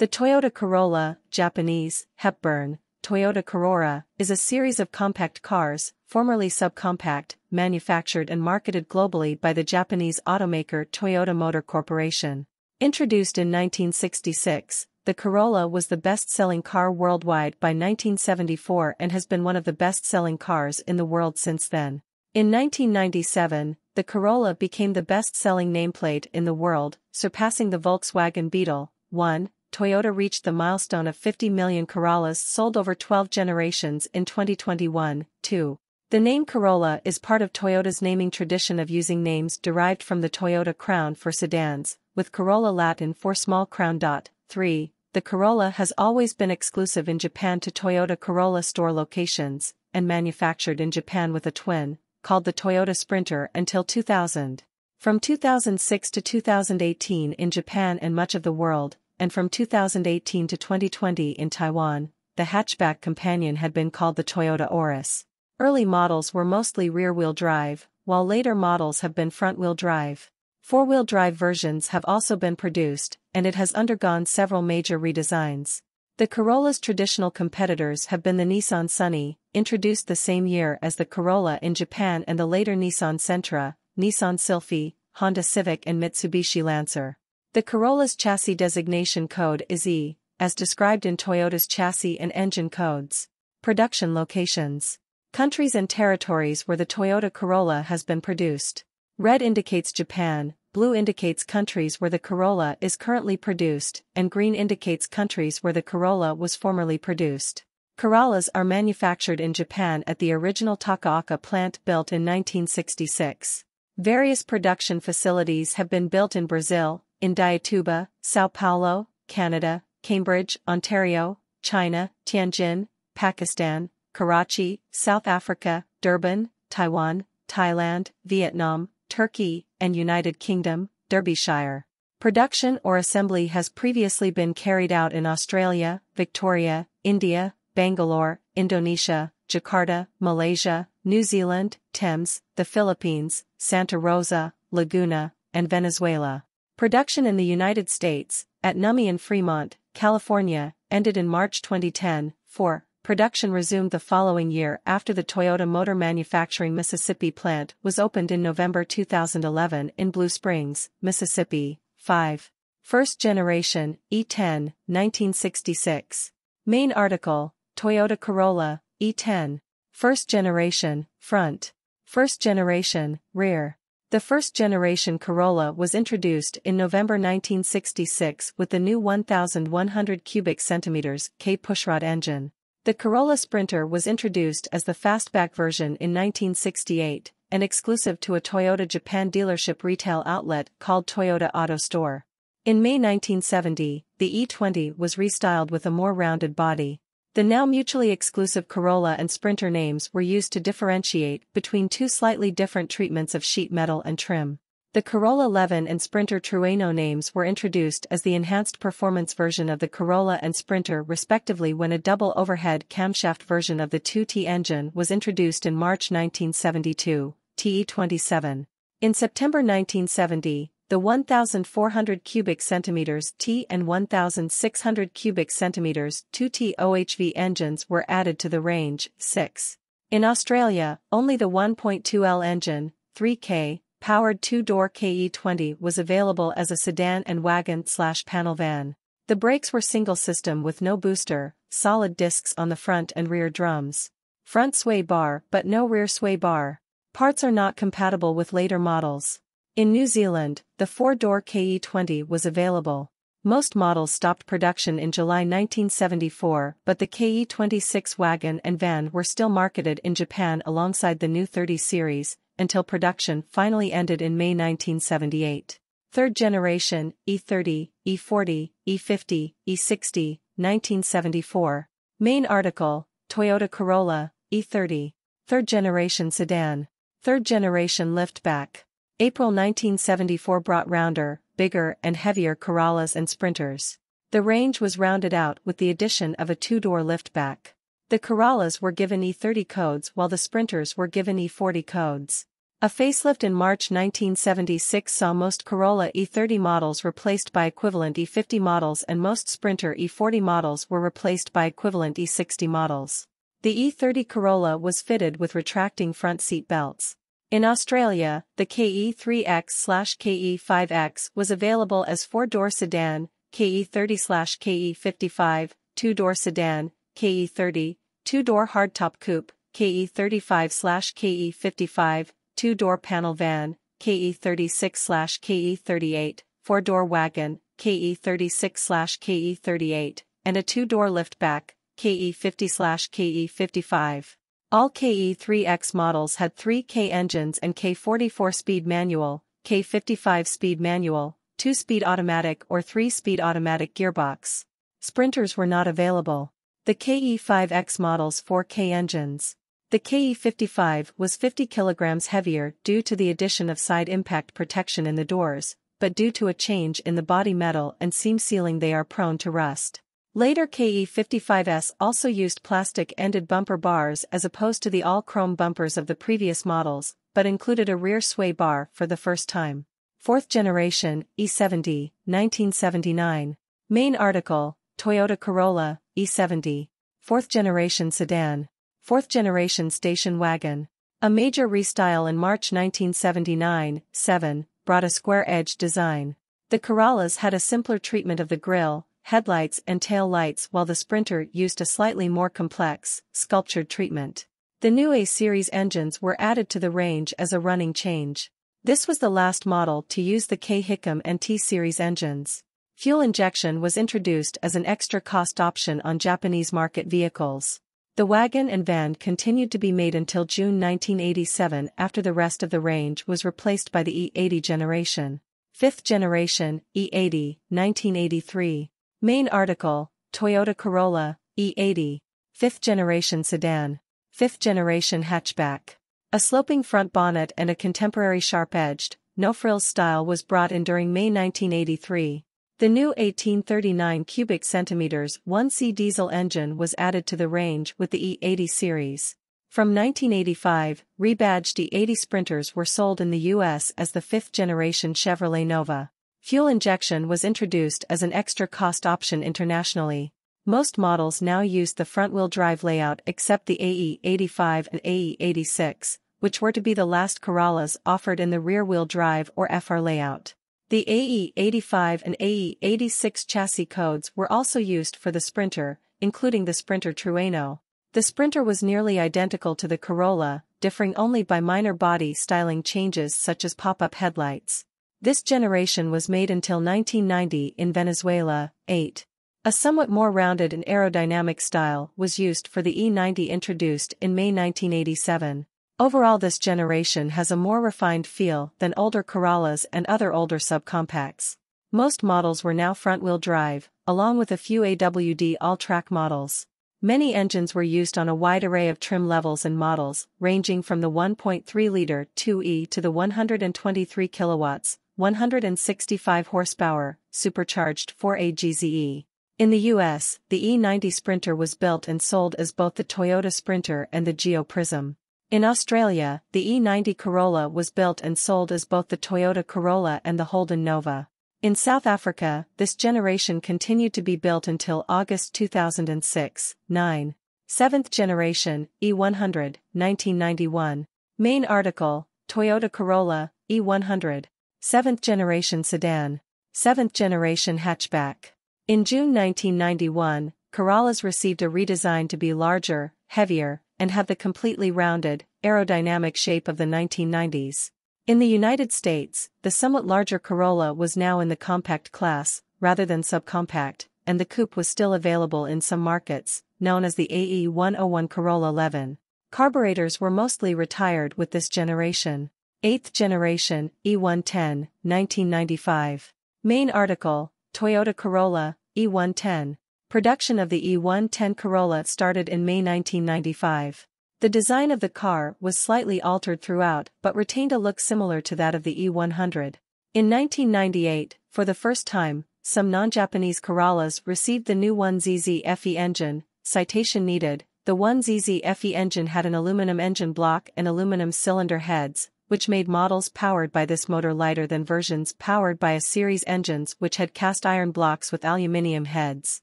The Toyota Corolla, Japanese, Hepburn, Toyota Corolla, is a series of compact cars, formerly subcompact, manufactured and marketed globally by the Japanese automaker Toyota Motor Corporation. Introduced in 1966, the Corolla was the best-selling car worldwide by 1974 and has been one of the best-selling cars in the world since then. In 1997, the Corolla became the best-selling nameplate in the world, surpassing the Volkswagen Beetle. 1. Toyota reached the milestone of 50 million Corollas sold over 12 generations in 2021. 2. The name Corolla is part of Toyota's naming tradition of using names derived from the Toyota crown for sedans, with Corolla Latin for small crown. Dot 3. The Corolla has always been exclusive in Japan to Toyota Corolla store locations, and manufactured in Japan with a twin, called the Toyota Sprinter until 2000. From 2006 to 2018 in Japan and much of the world, and from 2018 to 2020 in Taiwan, the hatchback companion had been called the Toyota Auris. Early models were mostly rear-wheel drive, while later models have been front-wheel drive. Four-wheel drive versions have also been produced, and it has undergone several major redesigns. The Corolla's traditional competitors have been the Nissan Sunny, introduced the same year as the Corolla in Japan and the later Nissan Sentra, Nissan Sylphy, Honda Civic and Mitsubishi Lancer. The Corolla's chassis designation code is E, as described in Toyota's chassis and engine codes. Production locations. Countries and territories where the Toyota Corolla has been produced. Red indicates Japan, blue indicates countries where the Corolla is currently produced, and green indicates countries where the Corolla was formerly produced. Corollas are manufactured in Japan at the original Takaoka plant built in 1966. Various production facilities have been built in Brazil, Indaiatuba, Sao Paulo, Canada, Cambridge, Ontario, China, Tianjin, Pakistan, Karachi, South Africa, Durban, Taiwan, Thailand, Vietnam, Turkey, and United Kingdom, Derbyshire. Production or assembly has previously been carried out in Australia, Victoria, India, Bangalore, Indonesia, Jakarta, Malaysia, New Zealand, Thames, the Philippines, Santa Rosa, Laguna, and Venezuela. Production in the United States, at NUMMI in Fremont, California, ended in March 2010. 4. Production resumed the following year after the Toyota Motor Manufacturing Mississippi plant was opened in November 2011 in Blue Springs, Mississippi. 5. First Generation, E10, 1966. Main article, Toyota Corolla, E10. First Generation, Front. First Generation, Rear. The first-generation Corolla was introduced in November 1966 with the new 1,100 cubic centimeters K pushrod engine. The Corolla Sprinter was introduced as the fastback version in 1968, and exclusive to a Toyota Japan dealership retail outlet called Toyota Auto Store. In May 1970, the E20 was restyled with a more rounded body. The now mutually exclusive Corolla and Sprinter names were used to differentiate between two slightly different treatments of sheet metal and trim. The Corolla Levin and Sprinter Trueno names were introduced as the enhanced performance version of the Corolla and Sprinter respectively when a double overhead camshaft version of the 2T engine was introduced in March 1972, TE27. In September 1970, the 1,400 cubic centimeters T and 1,600 cubic centimeters 2T OHV engines were added to the range. 6. In Australia, only the 1.2L engine, 3K, powered two-door KE20 was available as a sedan and wagon-slash-panel van. The brakes were single system with no booster, solid discs on the front and rear drums. Front sway bar but no rear sway bar. Parts are not compatible with later models. In New Zealand, the four-door KE20 was available. Most models stopped production in July 1974 but the KE26 wagon and van were still marketed in Japan alongside the new 30 series, until production finally ended in May 1978. Third generation, E30, E40, E50, E60, 1974. Main article, Toyota Corolla, E30. Third generation sedan. Third generation liftback. April 1974 brought rounder, bigger and heavier Corollas and Sprinters. The range was rounded out with the addition of a two-door liftback. The Corollas were given E30 codes while the Sprinters were given E40 codes. A facelift in March 1976 saw most Corolla E30 models replaced by equivalent E50 models and most Sprinter E40 models were replaced by equivalent E60 models. The E30 Corolla was fitted with retracting front seat belts. In Australia, the KE3X-KE5X was available as four-door sedan, KE30-KE55, two-door sedan, KE30, two-door hardtop coupe, KE35-KE55, two-door panel van, KE36-KE38, four-door wagon, KE36-KE38, and a two-door liftback, KE50-KE55. All KE3X models had 3K engines and K44 speed manual, K55 speed manual, 2-speed automatic or 3-speed automatic gearbox. Sprinters were not available. The KE5X models 4K engines. The KE55 was 50 kilograms heavier due to the addition of side impact protection in the doors, but due to a change in the body metal and seam sealing they are prone to rust. Later KE55S also used plastic-ended bumper bars as opposed to the all-chrome bumpers of the previous models, but included a rear sway bar for the first time. Fourth generation, E70, 1979. Main article, Toyota Corolla, E70. Fourth generation sedan, fourth-generation station wagon. A major restyle in March 1979, 7, brought a square-edged design. The Corollas had a simpler treatment of the grille, headlights and tail lights while the Sprinter used a slightly more complex, sculptured treatment. The new A-series engines were added to the range as a running change. This was the last model to use the K-Hicam and T-series engines. Fuel injection was introduced as an extra cost option on Japanese market vehicles. The wagon and van continued to be made until June 1987 after the rest of the range was replaced by the E80 generation. Fifth generation, E80, 1983. Main article, Toyota Corolla, E80. Fifth generation sedan. Fifth generation hatchback. A sloping front bonnet and a contemporary sharp-edged, no-frills style was brought in during May 1983. The new 1839 cubic centimeters 1C diesel engine was added to the range with the E80 series. From 1985, rebadged E80 Sprinters were sold in the US as the fifth-generation Chevrolet Nova. Fuel injection was introduced as an extra cost option internationally. Most models now use the front-wheel drive layout except the AE85 and AE86, which were to be the last Corollas offered in the rear-wheel drive or FR layout. The AE85 and AE86 chassis codes were also used for the Sprinter, including the Sprinter Trueno. The Sprinter was nearly identical to the Corolla, differing only by minor body styling changes such as pop-up headlights. This generation was made until 1990 in Venezuela. 8. A somewhat more rounded and aerodynamic style was used for the E90 introduced in May 1987. Overall this generation has a more refined feel than older Corollas and other older subcompacts. Most models were now front-wheel drive, along with a few AWD All-Trac models. Many engines were used on a wide array of trim levels and models, ranging from the 1.3-liter 2E to the 123 kilowatts, 165 horsepower, supercharged 4AGZE. In the US, the E90 Sprinter was built and sold as both the Toyota Sprinter and the Geo Prizm. In Australia, the E90 Corolla was built and sold as both the Toyota Corolla and the Holden Nova. In South Africa, this generation continued to be built until August 2006. 9. Seventh generation, E100, 1991. Main article, Toyota Corolla, E100. Seventh generation sedan. Seventh generation hatchback. In June 1991, Corollas received a redesign to be larger, heavier, and have the completely rounded, aerodynamic shape of the 1990s. In the United States, the somewhat larger Corolla was now in the compact class, rather than subcompact, and the coupe was still available in some markets, known as the AE101 Corolla 11. Carburetors were mostly retired with this generation. 8th generation, E110, 1995. Main article, Toyota Corolla, E110. Production of the E110 Corolla started in May 1995. The design of the car was slightly altered throughout but retained a look similar to that of the E100. In 1998, for the first time, some non-Japanese Corollas received the new 1ZZ FE engine, citation needed, the 1ZZ FE engine had an aluminum engine block and aluminum cylinder heads, which made models powered by this motor lighter than versions powered by A-series engines which had cast iron blocks with aluminium heads.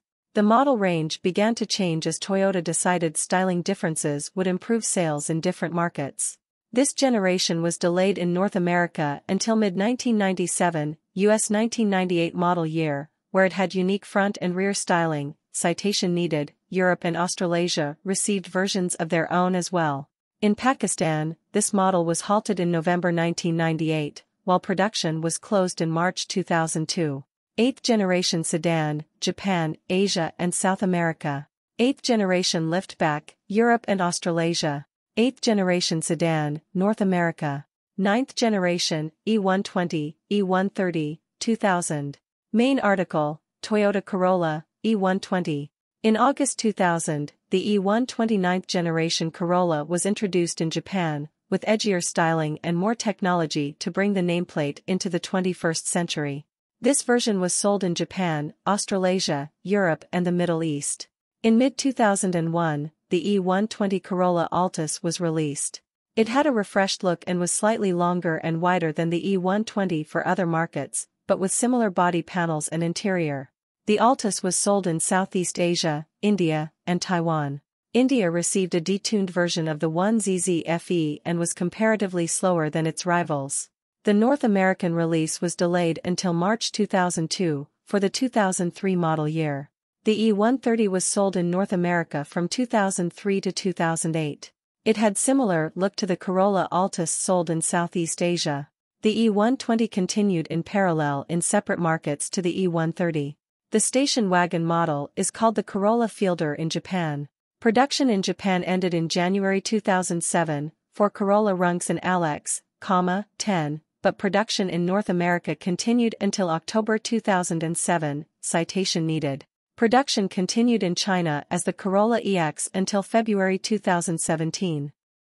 The model range began to change as Toyota decided styling differences would improve sales in different markets. This generation was delayed in North America until mid-1997, US 1998 model year, where it had unique front and rear styling, citation needed, Europe and Australasia received versions of their own as well. In Pakistan, this model was halted in November 1998, while production was closed in March 2002. 8th generation sedan, Japan, Asia and South America. 8th generation liftback, Europe and Australasia. 8th generation sedan, North America. 9th generation, E120, E130, 2000. Main article, Toyota Corolla, E120. In August 2000, the E129th generation Corolla was introduced in Japan, with edgier styling and more technology to bring the nameplate into the 21st century. This version was sold in Japan, Australasia, Europe and the Middle East. In mid-2001, the E120 Corolla Altis was released. It had a refreshed look and was slightly longer and wider than the E120 for other markets, but with similar body panels and interior. The Altis was sold in Southeast Asia, India, and Taiwan. India received a detuned version of the 1ZZ FE and was comparatively slower than its rivals. The North American release was delayed until March 2002, for the 2003 model year. The E130 was sold in North America from 2003 to 2008. It had similar look to the Corolla Altis sold in Southeast Asia. The E120 continued in parallel in separate markets to the E130. The station wagon model is called the Corolla Fielder in Japan. Production in Japan ended in January 2007 for Corolla Runx and Allex, 10, but production in North America continued until October 2007, citation needed. Production continued in China as the Corolla EX until February 2017.